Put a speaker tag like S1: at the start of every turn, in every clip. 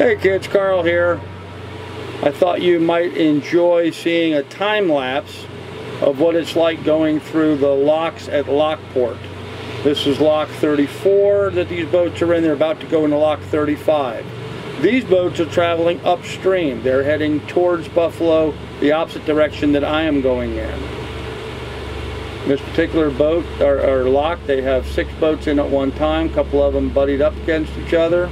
S1: Hey kids, Carl here. I thought you might enjoy seeing a time lapse of what it's like going through the locks at Lockport. This is lock 34 that these boats are in. They're about to go into lock 35. These boats are traveling upstream. They're heading towards Buffalo, the opposite direction that I am going in. This particular boat, or, or lock, they have six boats in at one time, a couple of them buddied up against each other.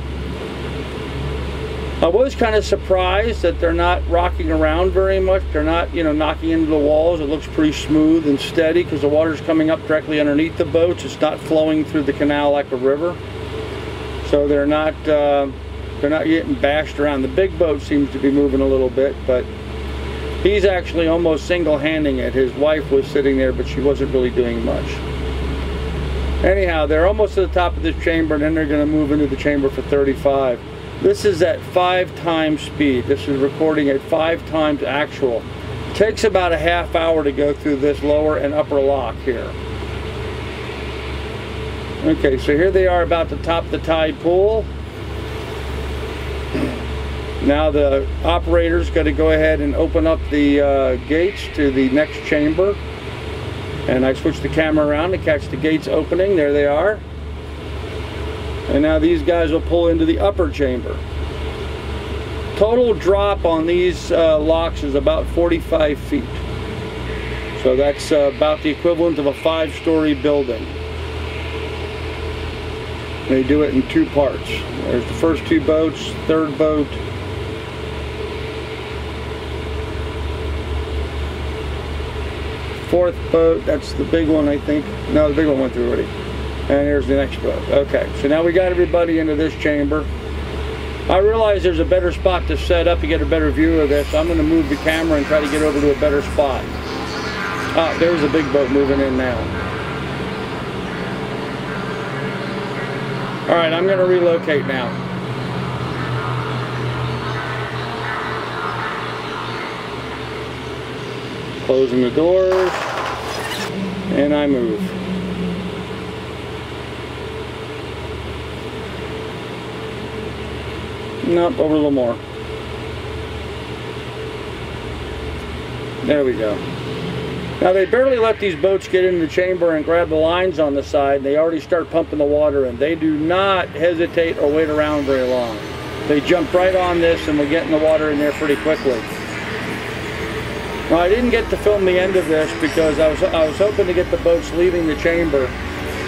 S1: I was kind of surprised that they're not rocking around very much. They're not, you know, knocking into the walls. It looks pretty smooth and steady because the water's coming up directly underneath the boats. It's not flowing through the canal like a river. So they're not, uh, they're not getting bashed around. The big boat seems to be moving a little bit, but he's actually almost single-handing it. His wife was sitting there, but she wasn't really doing much. Anyhow, they're almost to the top of this chamber, and then they're going to move into the chamber for 35. This is at five times speed. This is recording at five times actual. Takes about a half hour to go through this lower and upper lock here. Okay, so here they are about to top the tide pool. Now the operator's got to go ahead and open up the uh, gates to the next chamber. And I switch the camera around to catch the gates opening. There they are. And now these guys will pull into the upper chamber. Total drop on these uh, locks is about 45 feet. So that's uh, about the equivalent of a five-story building. They do it in two parts. There's the first two boats, third boat, fourth boat, that's the big one I think. No, the big one went through already. And here's the next boat. Okay, so now we got everybody into this chamber. I realize there's a better spot to set up to get a better view of this. I'm going to move the camera and try to get over to a better spot. Ah, there's a big boat moving in now. All right, I'm going to relocate now. Closing the doors, and I move. Nope, over a little more. There we go. Now they barely let these boats get in the chamber and grab the lines on the side. They already start pumping the water in. They do not hesitate or wait around very long. They jump right on this and we're getting the water in there pretty quickly. Now I didn't get to film the end of this because I was I was hoping to get the boats leaving the chamber,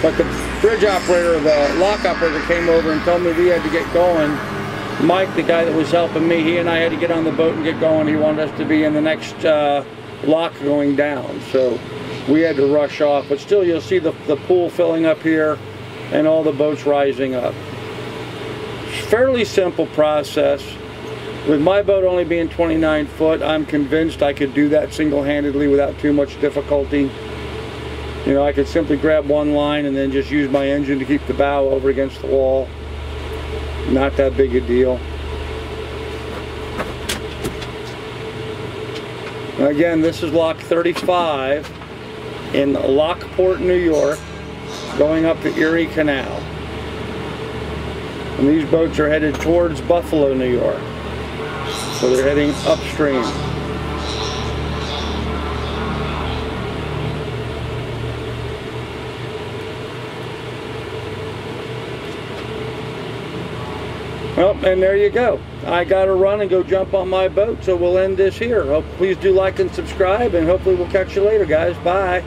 S1: but the bridge operator, the lock operator came over and told me we had to get going Mike, the guy that was helping me, he and I had to get on the boat and get going. He wanted us to be in the next uh, lock going down. So we had to rush off. But still, you'll see the, the pool filling up here and all the boats rising up. Fairly simple process. With my boat only being 29 foot, I'm convinced I could do that single-handedly without too much difficulty. You know, I could simply grab one line and then just use my engine to keep the bow over against the wall not that big a deal. Again, this is lock 35 in Lockport, New York, going up the Erie Canal. And these boats are headed towards Buffalo, New York. So they're heading upstream. Well, and there you go. I got to run and go jump on my boat, so we'll end this here. Please do like and subscribe, and hopefully we'll catch you later, guys. Bye.